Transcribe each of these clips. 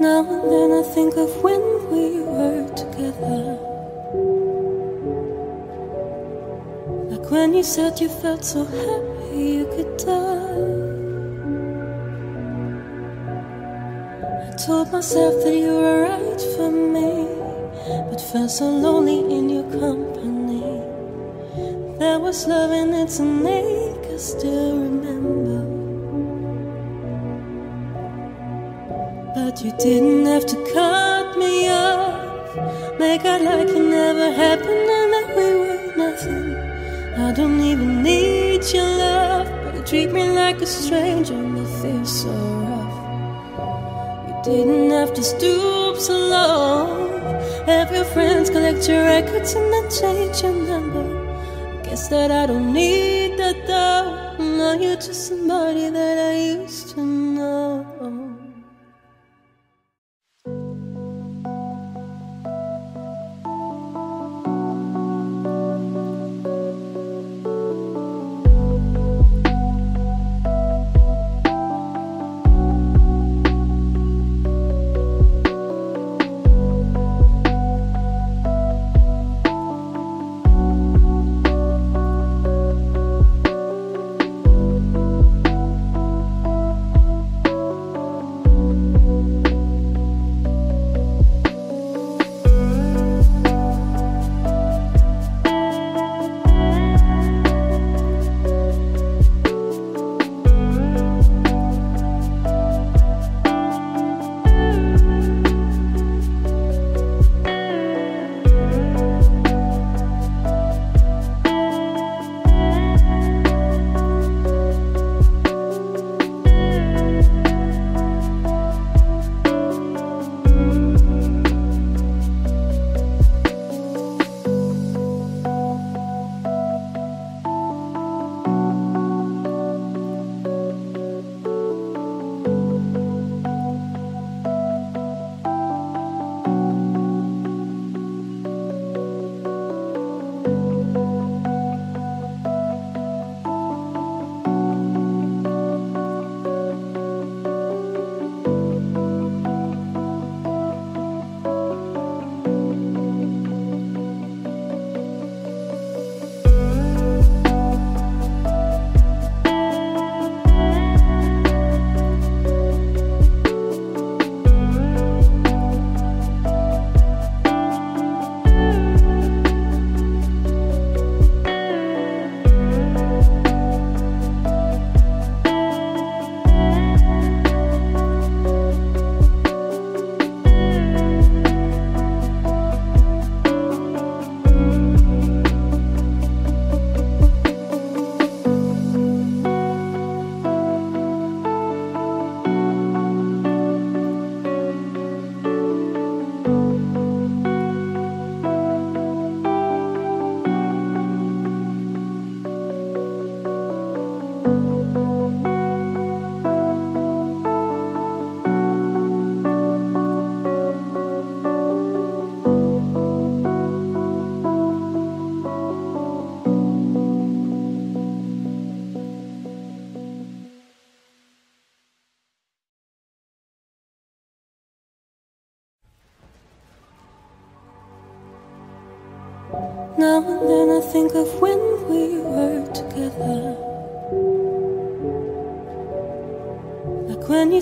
Now and then I think of when we were together. Like when you said you felt so happy you could die. I told myself that you were right for me, but felt so lonely in your company. There was love in it to make us still remember. But you didn't have to cut me off. Make out like it never happened and that we were nothing. I don't even need your love, but you treat me like a stranger and it feels so rough. You didn't have to stoop so low. Have your friends collect your records and then change your number. Guess that I don't need that though. Now you're just somebody that I used to know.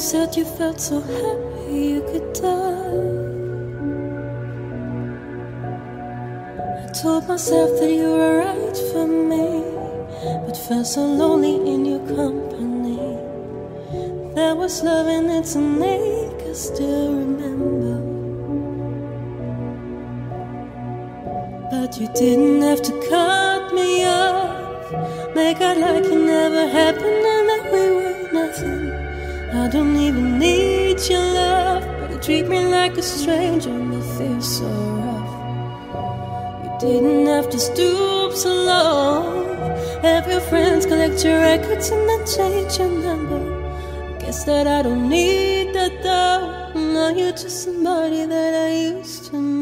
Said you felt so happy you could die. I told myself that you were right for me, but felt so lonely in your company. There was love in it to make us still remember. But you didn't have to cut me off. Make out like it never happened I don't even need your love, but you treat me like a stranger and it feels so rough. You didn't have to stoop so low. Have your friends collect your records and then change your number. Guess that I don't need that though. Now you're just somebody that I used to know.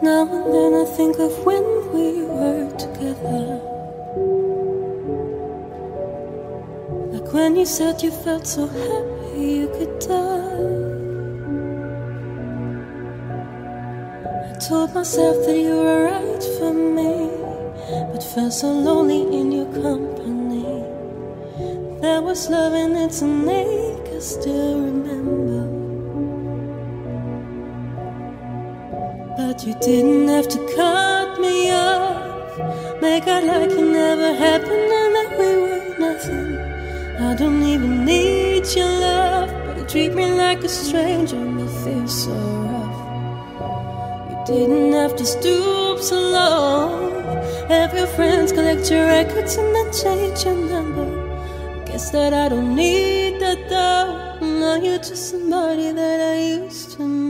Now and then I think of when we were together. Like when you said you felt so happy you could die. I told myself that you were right for me, but felt so lonely in your company. There was love in its ache, I still remember. But you didn't have to cut me off. Make out like it never happened and that we were nothing. I don't even need your love, but you treat me like a stranger and it feels so rough. You didn't have to stoop so low. Have your friends collect your records and then change your number. Guess that I don't need that though. Now you're just somebody that I used to know.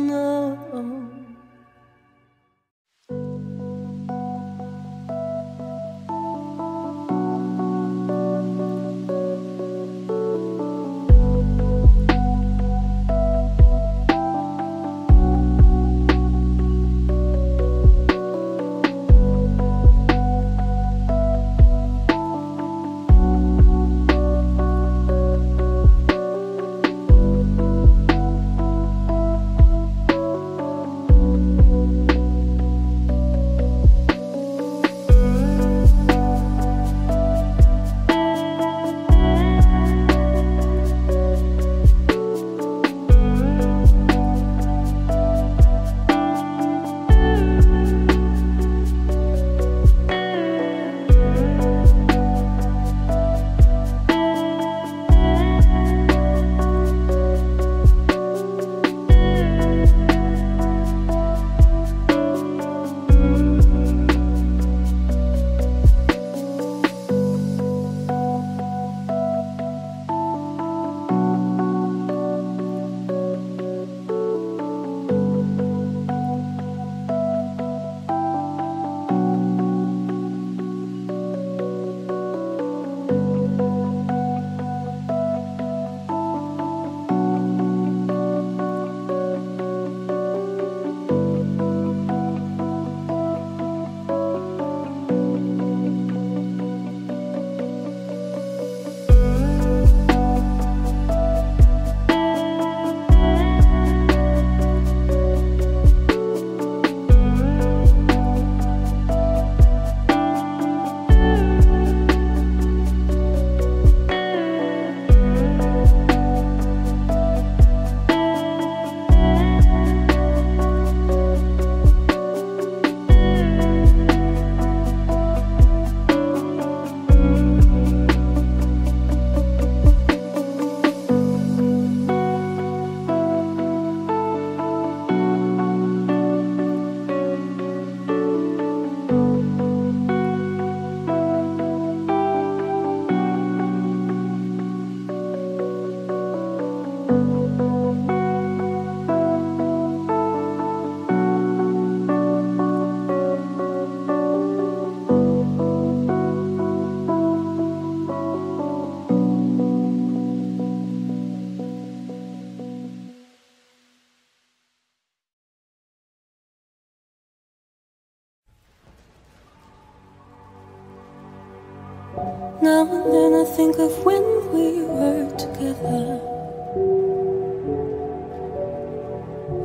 Now and then I think of when we were together.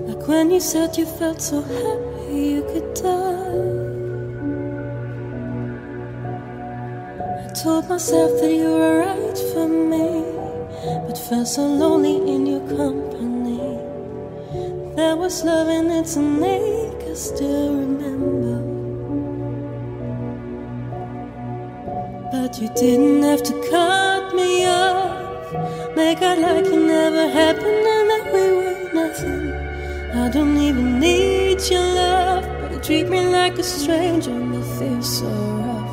Like when you said you felt so happy you could die. I told myself that you were right for me, but felt so lonely in your company. There was love in its ache, I still remember. But you didn't have to cut me off. Make out like it never happened and that we were nothing. I don't even need your love, but you treat me like a stranger and it feels so rough.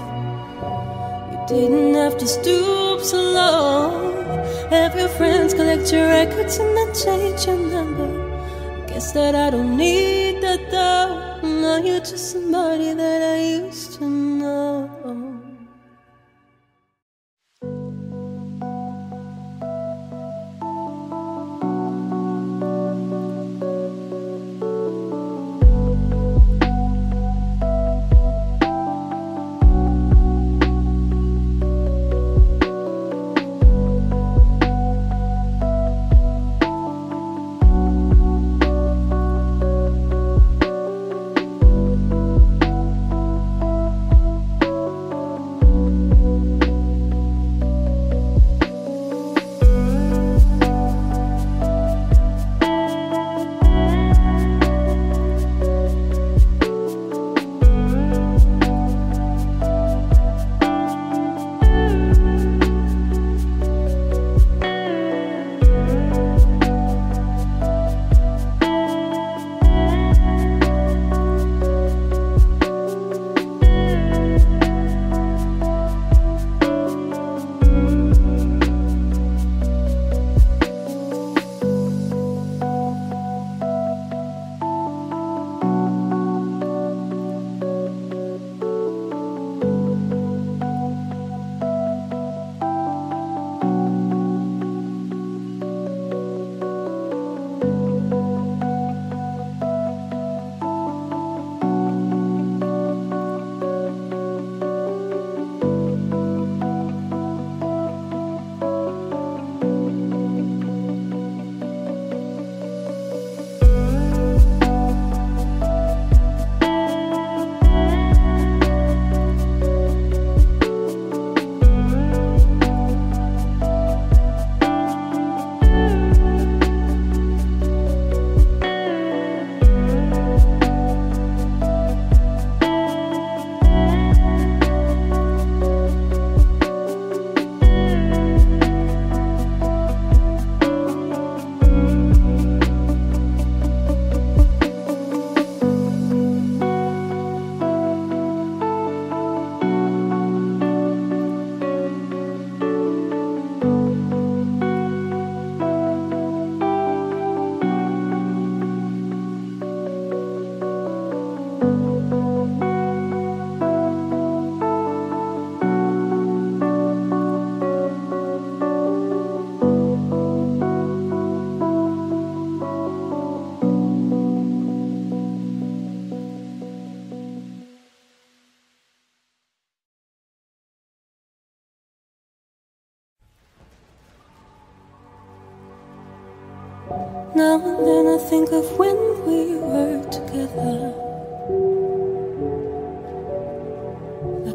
You didn't have to stoop so low. Have your friends collect your records and then change your number. Guess that I don't need that though. Now you're just somebody that I used to know.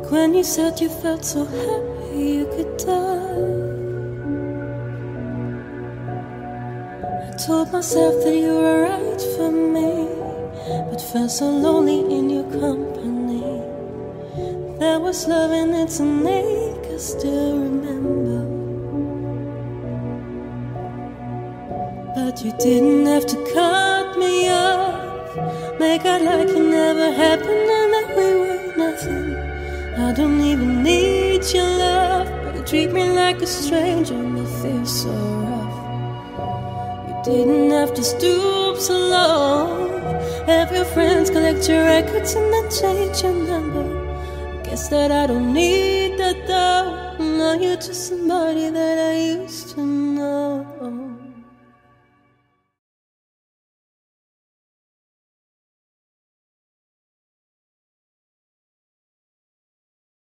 When you said you felt so happy you could die. I told myself that you were right for me, but felt so lonely in your company. There was love in its ache, I still remember. But you didn't have to cut me off, make out like it never happened I don't even need your love, but you treat me like a stranger and it feels so rough. You didn't have to stoop so low, have your friends collect your records and then change your number. Guess that I don't need that though. Now you're just somebody that I used to know.